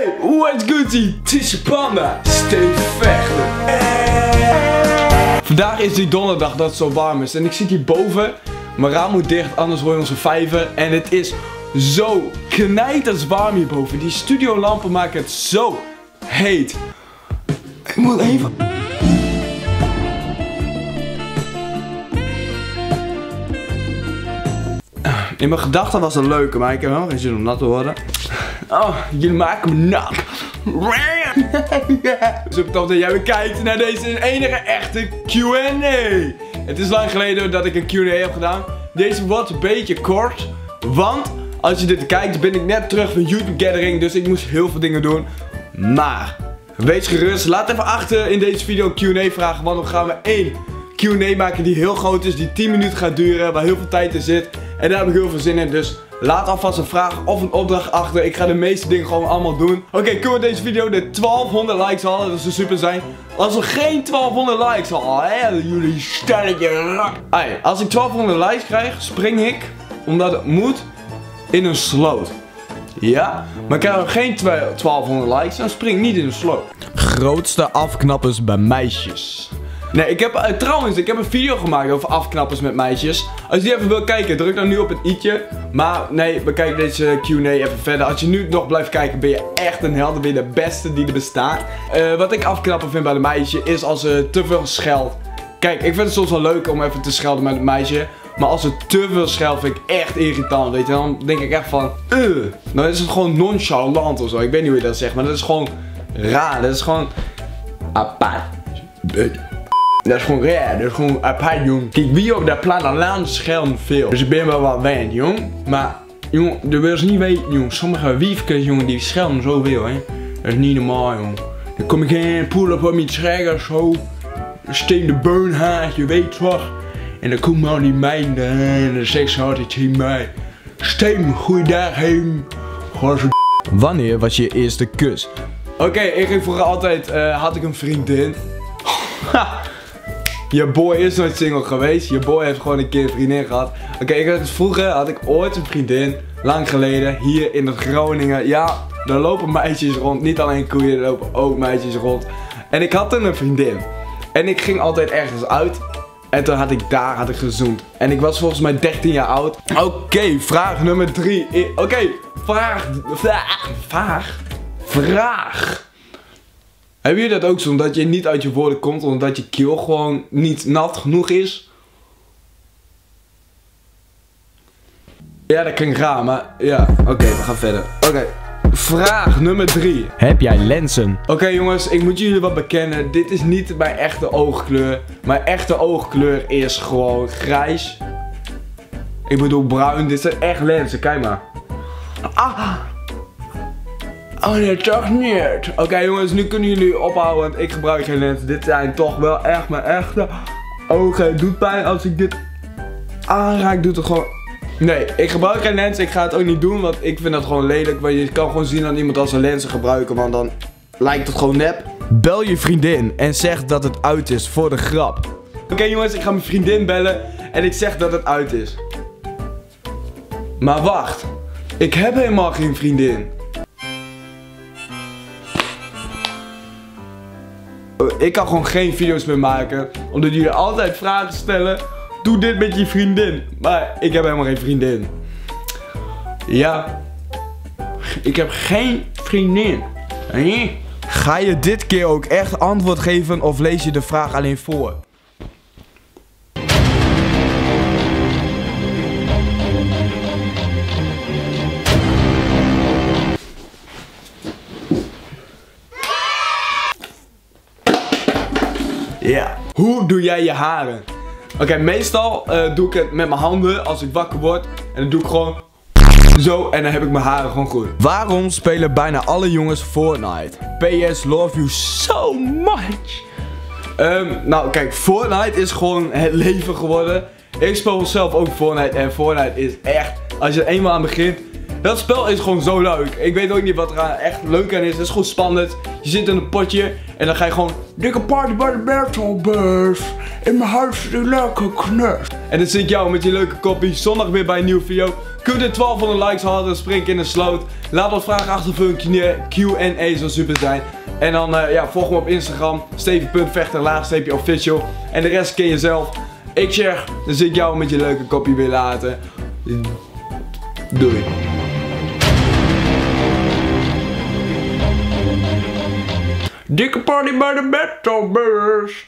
Hey, what's goodie? Is Panda. Stevig vechten. Vandaag is die donderdag dat het zo warm is. En ik zit hier boven. Mijn raam moet dicht, anders hoor je onze vijver. En het is zo knijters warm hierboven. Die studiolampen maken het zo heet. Ik moet even... In mijn gedachten was het leuke, maar ik heb helemaal geen zin om nat te worden. Oh, jullie maken me nat. Super tof dat jij weer kijkt naar deze enige echte Q&A. Het is lang geleden dat ik een Q&A heb gedaan. Deze wordt een beetje kort, want als je dit kijkt ben ik net terug van YouTube Gathering, dus ik moest heel veel dingen doen. Maar, wees gerust, laat even achter in deze video Q&A vragen, want dan gaan we één Q&A maken die heel groot is, die 10 minuten gaat duren, waar heel veel tijd in zit. En daar heb ik heel veel zin in, dus laat alvast een vraag of een opdracht achter. Ik ga de meeste dingen gewoon allemaal doen. Oké, kunnen we deze video de 1200 likes halen, dat zou super zijn. Als we geen 1200 likes halen, hè, jullie stelletje. Ay, als ik 1200 likes krijg, spring ik, omdat het moet, in een sloot. Ja, maar krijgen we geen 1200 likes, dan spring ik niet in een sloot. Grootste afknappers bij meisjes. Nee, ik heb uh, trouwens, ik heb een video gemaakt over afknappers met meisjes. Als je die even wil kijken, druk dan nu op het i'tje. Maar nee, we kijken deze Q&A even verder. Als je nu nog blijft kijken, ben je echt een held. Ben je de beste die er bestaat. Uh, wat ik afknapper vind bij een meisje, is als ze te veel scheldt. Kijk, ik vind het soms wel leuk om even te schelden met een meisje. Maar als ze te veel scheldt, vind ik echt irritant, weet je. Dan denk ik echt van, uh, dan is het gewoon nonchalant of zo. Ik weet niet hoe je dat zegt, maar dat is gewoon raar. Dat is gewoon apart. Dat is gewoon raar, dat is gewoon apart, jong. Kijk, wie op dat platteland schelden veel. Dus ik ben wel wat wend, jong. Maar, jong, dat wil ze niet weten, jong. Sommige wiefkes, jong, die schelden zoveel, hè. Dat is niet normaal, jong. Dan kom ik geen poel op mijn schrijger, zo. Steen de beunhaat, je weet wat. En dan komen al die meiden en dan zegt ze altijd tegen mij. Steen, goeiedag heen. Wanneer was je eerste kus? Oké, ik ging vroeger altijd, uh, had ik een vriendin. Je boy is nooit single geweest. Je boy heeft gewoon een keer een vriendin gehad. Oké, okay, vroeger had ik ooit een vriendin. Lang geleden. Hier in het Groningen. Ja, er lopen meisjes rond. Niet alleen koeien, er lopen ook meisjes rond. En ik had een vriendin. En ik ging altijd ergens uit. En toen had ik daar had ik. En ik was volgens mij 13 jaar oud. Oké, vraag nummer 3. Oké. Vraag. Vraag. Vraag. Heb je dat ook zo? Dat je niet uit je woorden komt omdat je keel gewoon niet nat genoeg is? Ja, dat klinkt raar, maar ja. Oké, we gaan verder. Oké. Vraag nummer 3. Heb jij lenzen? Oké jongens, ik moet jullie wat bekennen. Dit is niet mijn echte oogkleur. Mijn echte oogkleur is gewoon grijs. Ik bedoel bruin. Dit zijn echt lenzen, kijk maar. Ah, Oh nee, toch niet. Oké jongens, nu kunnen jullie ophouden, want ik gebruik geen lens. Dit zijn toch wel echt mijn echte ogen. Het doet pijn als ik dit aanraak, doet het gewoon... Nee, ik gebruik geen lens. Ik ga het ook niet doen, want ik vind dat gewoon lelijk. Want je kan gewoon zien dat iemand als een lenzen gebruiken, want dan lijkt het gewoon nep. Bel je vriendin en zeg dat het uit is voor de grap. Oké jongens, ik ga mijn vriendin bellen en ik zeg dat het uit is. Maar wacht, ik heb helemaal geen vriendin. Ik kan gewoon geen video's meer maken. Omdat jullie altijd vragen stellen. Doe dit met je vriendin. Maar ik heb helemaal geen vriendin. Ja. Ik heb geen vriendin. Ga je dit keer ook echt antwoord geven of lees je de vraag alleen voor? Ja. Hoe doe jij je haren? Oké, meestal uh, doe ik het met mijn handen als ik wakker word. En dan doe ik gewoon zo en dan heb ik mijn haren gewoon goed. Waarom spelen bijna alle jongens Fortnite? PS love you so much. Um, nou kijk, Fortnite is gewoon het leven geworden. Ik speel zelf ook Fortnite en Fortnite is echt, als je er eenmaal aan begint, dat spel is gewoon zo leuk. Ik weet ook niet wat er echt leuk aan is. Het is gewoon spannend. Je zit in een potje en dan ga je gewoon... Dikke party bij de Bertelbus. In mijn huis is lekker knus. En dan zit jou met je leuke kopie. Zondag weer bij een nieuwe video. We de 1200 likes halen, spring in de sloot. Laat wat vragen achter voor een Q&A, zou super zijn. En dan uh, ja, volg me op Instagram, steven.vechter, laagstreepje official. En de rest ken je zelf. Ik zeg, dan zit jou met je leuke kopje weer laten. Doei. Dikke party bij de Bears.